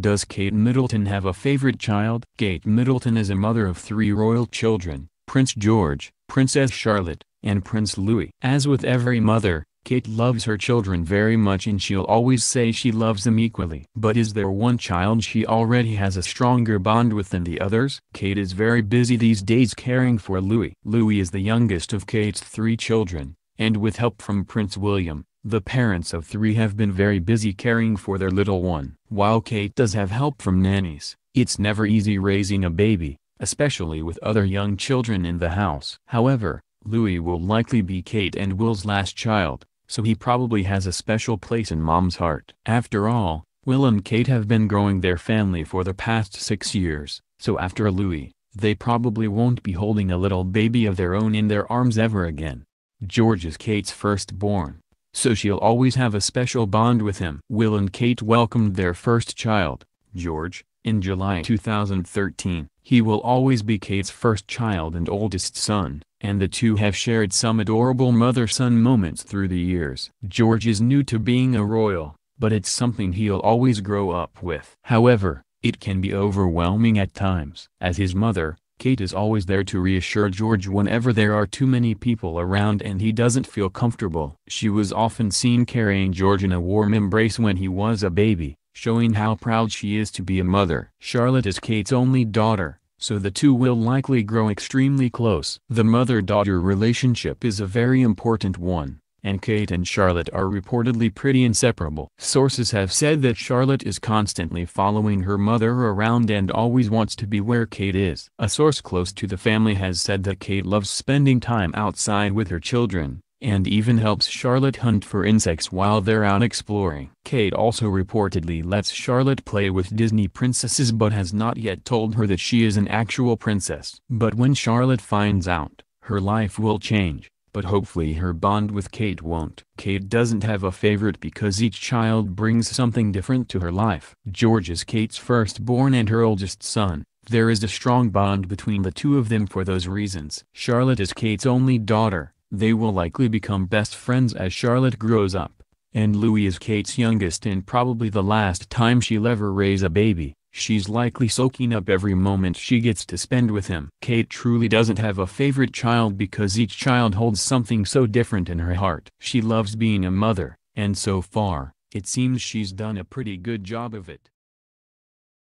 Does Kate Middleton have a favorite child? Kate Middleton is a mother of three royal children, Prince George, Princess Charlotte, and Prince Louis. As with every mother, Kate loves her children very much and she'll always say she loves them equally. But is there one child she already has a stronger bond with than the others? Kate is very busy these days caring for Louis. Louis is the youngest of Kate's three children, and with help from Prince William, the parents of three have been very busy caring for their little one. While Kate does have help from nannies, it's never easy raising a baby, especially with other young children in the house. However, Louis will likely be Kate and Will's last child, so he probably has a special place in mom's heart. After all, Will and Kate have been growing their family for the past six years, so after Louis, they probably won't be holding a little baby of their own in their arms ever again. George is Kate's firstborn, so she'll always have a special bond with him. Will and Kate welcomed their first child, George, in July 2013. He will always be Kate's first child and oldest son, and the two have shared some adorable mother-son moments through the years. George is new to being a royal, but it's something he'll always grow up with. However, it can be overwhelming at times. As his mother, Kate is always there to reassure George whenever there are too many people around and he doesn't feel comfortable. She was often seen carrying George in a warm embrace when he was a baby, showing how proud she is to be a mother. Charlotte is Kate's only daughter, so the two will likely grow extremely close. The mother-daughter relationship is a very important one and Kate and Charlotte are reportedly pretty inseparable. Sources have said that Charlotte is constantly following her mother around and always wants to be where Kate is. A source close to the family has said that Kate loves spending time outside with her children, and even helps Charlotte hunt for insects while they're out exploring. Kate also reportedly lets Charlotte play with Disney princesses but has not yet told her that she is an actual princess. But when Charlotte finds out, her life will change but hopefully her bond with Kate won't. Kate doesn't have a favorite because each child brings something different to her life. George is Kate's firstborn and her oldest son. There is a strong bond between the two of them for those reasons. Charlotte is Kate's only daughter. They will likely become best friends as Charlotte grows up. And Louis is Kate's youngest and probably the last time she'll ever raise a baby. She's likely soaking up every moment she gets to spend with him. Kate truly doesn't have a favorite child because each child holds something so different in her heart. She loves being a mother, and so far, it seems she's done a pretty good job of it.